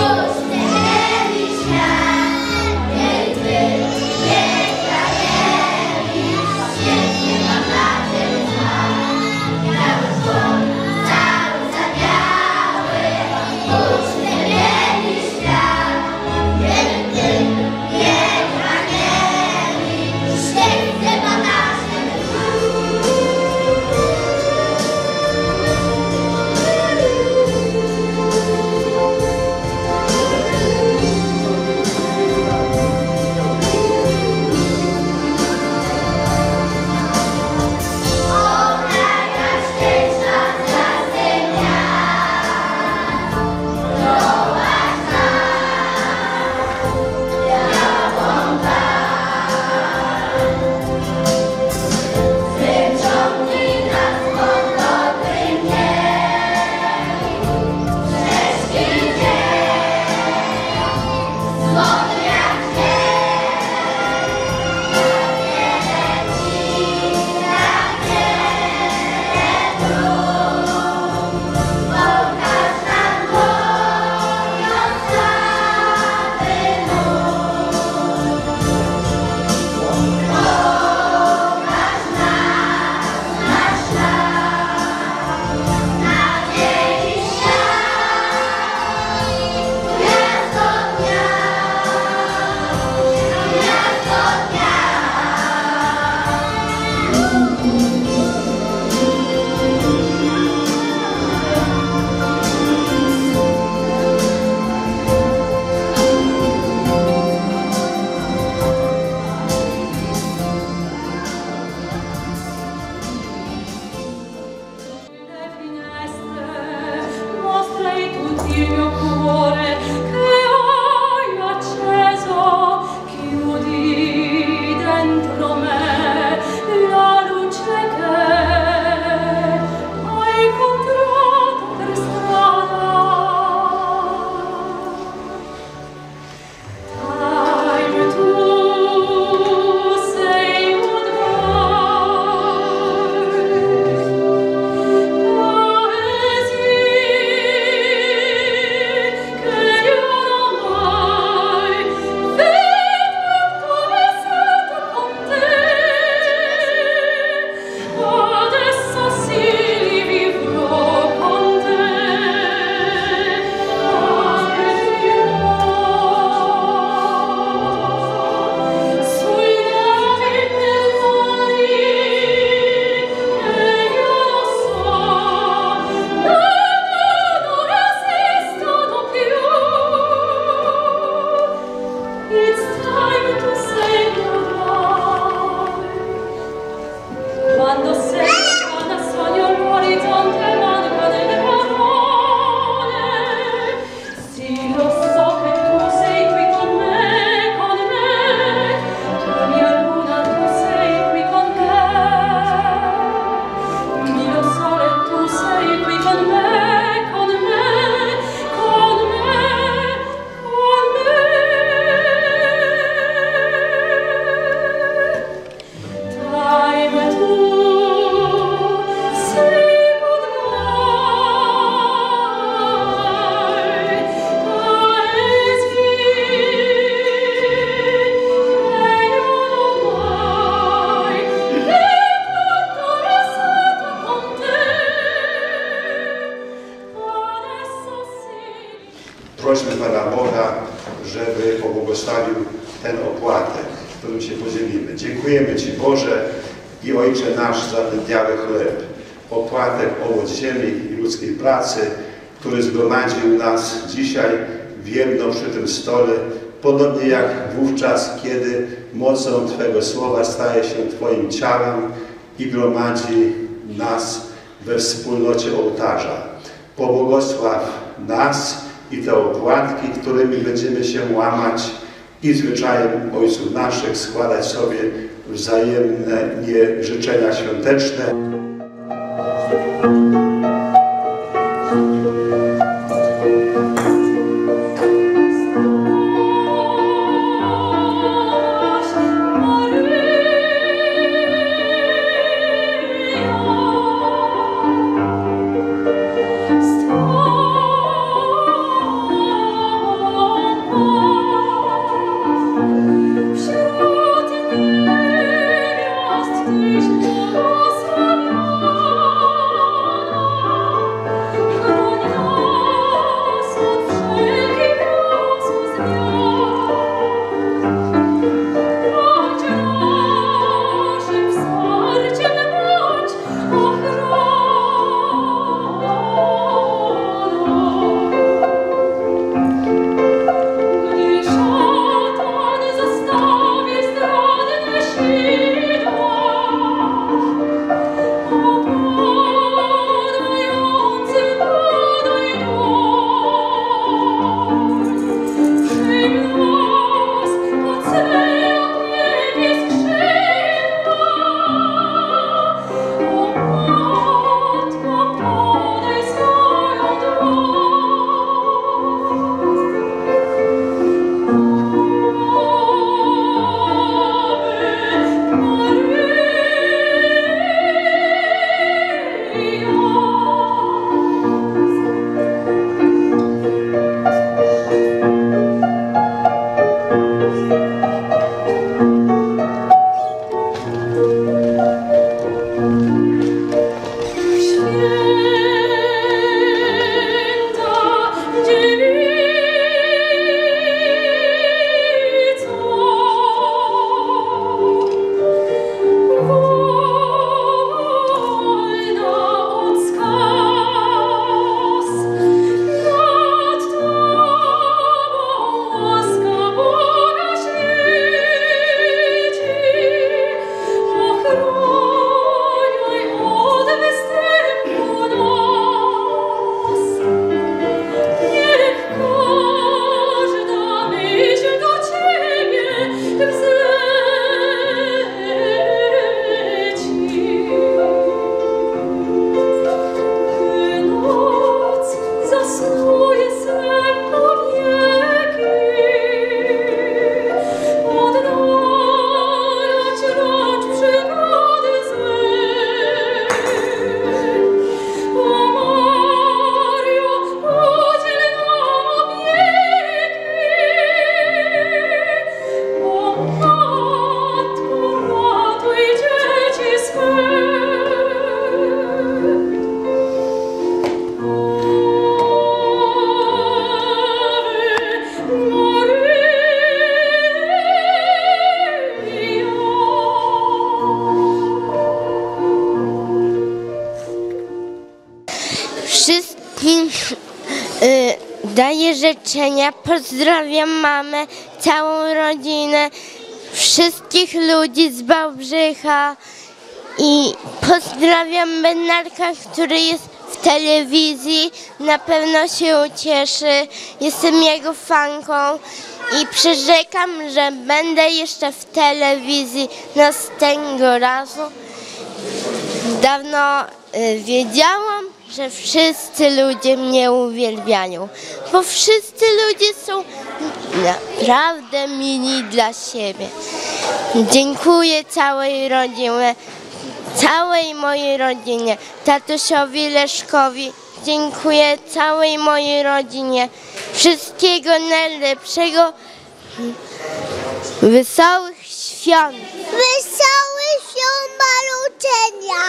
Oh. Ojcze nasz za ten biały chleb, opłatek, owoc ziemi i ludzkiej pracy, który zgromadził nas dzisiaj w jedno przy tym stole, podobnie jak wówczas, kiedy mocą Twego Słowa staje się Twoim ciałem i gromadzi nas we wspólnocie ołtarza. Pobłogosław nas i te opłatki, którymi będziemy się łamać i zwyczajem Ojców naszych składać sobie wzajemne życzenia świąteczne. Życzenia. Pozdrawiam mamę, całą rodzinę, wszystkich ludzi z Wałbrzycha i pozdrawiam Benarka, który jest w telewizji. Na pewno się ucieszy. Jestem jego fanką i przyrzekam, że będę jeszcze w telewizji następnego razu. Dawno y, wiedziałam, że wszyscy ludzie mnie uwielbiają, bo wszyscy ludzie są naprawdę mili dla siebie. Dziękuję całej rodzinie, całej mojej rodzinie, tatusiowi Leszkowi. Dziękuję całej mojej rodzinie. Wszystkiego najlepszego. Wesołych świąt. Wesoły się maruczenia.